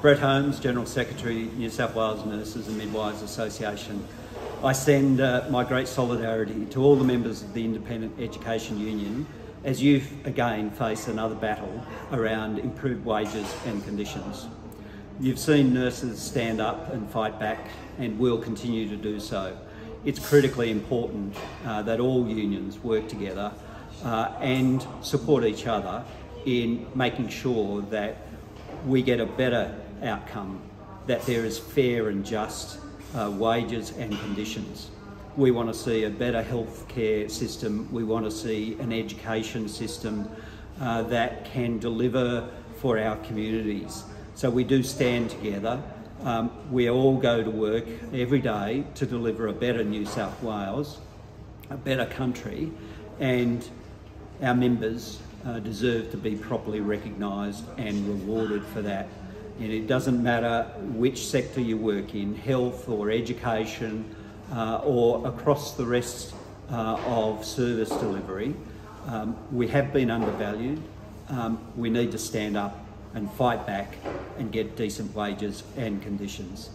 Brett Holmes, General Secretary, New South Wales Nurses and Midwives Association. I send uh, my great solidarity to all the members of the Independent Education Union as you again face another battle around improved wages and conditions. You've seen nurses stand up and fight back and will continue to do so. It's critically important uh, that all unions work together uh, and support each other in making sure that we get a better outcome, that there is fair and just uh, wages and conditions. We want to see a better healthcare system. We want to see an education system uh, that can deliver for our communities. So we do stand together. Um, we all go to work every day to deliver a better New South Wales, a better country, and our members uh, deserve to be properly recognised and rewarded for that. And it doesn't matter which sector you work in, health or education, uh, or across the rest uh, of service delivery, um, we have been undervalued. Um, we need to stand up and fight back and get decent wages and conditions.